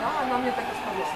Да, она мне так и сказала.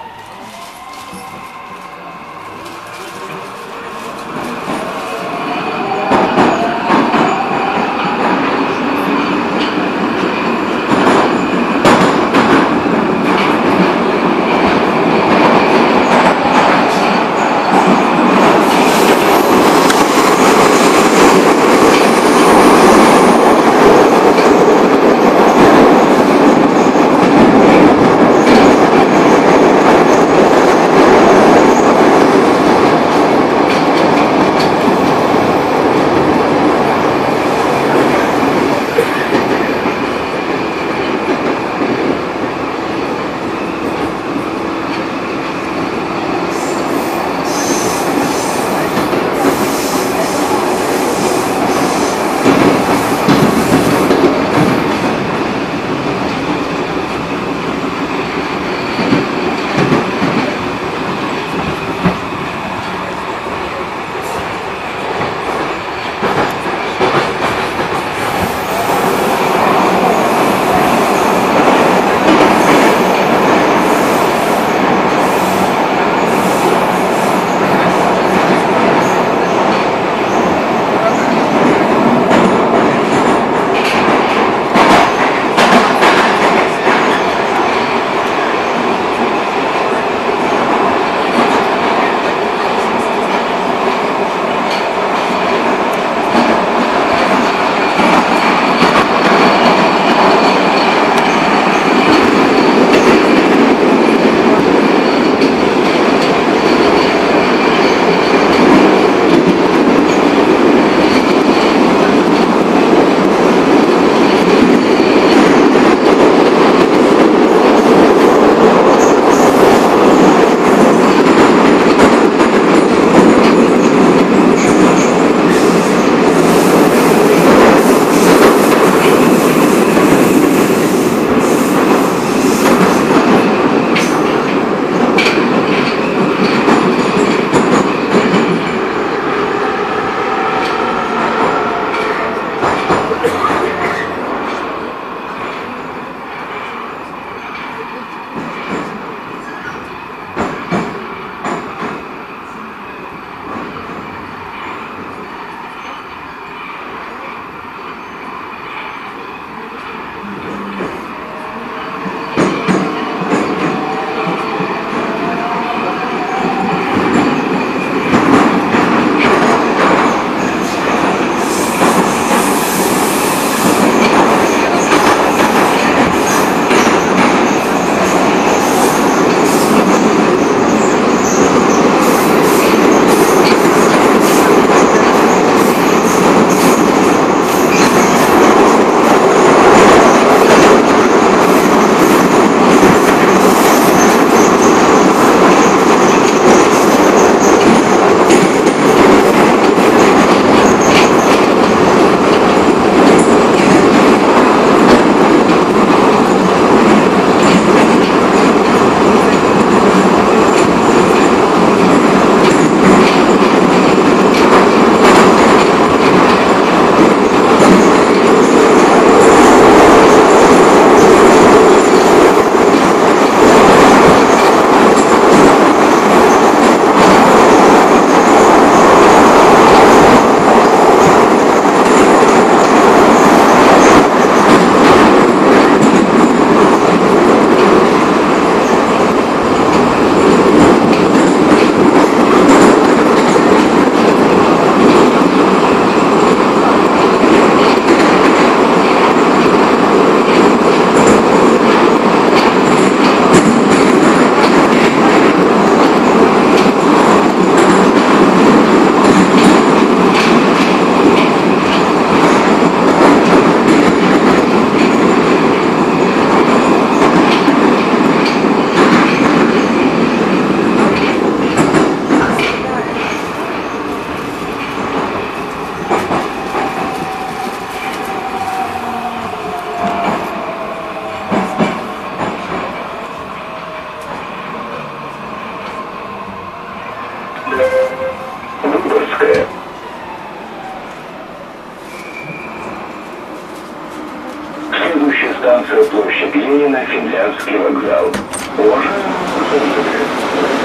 Княгинино-Финляндский вокзал. Позже.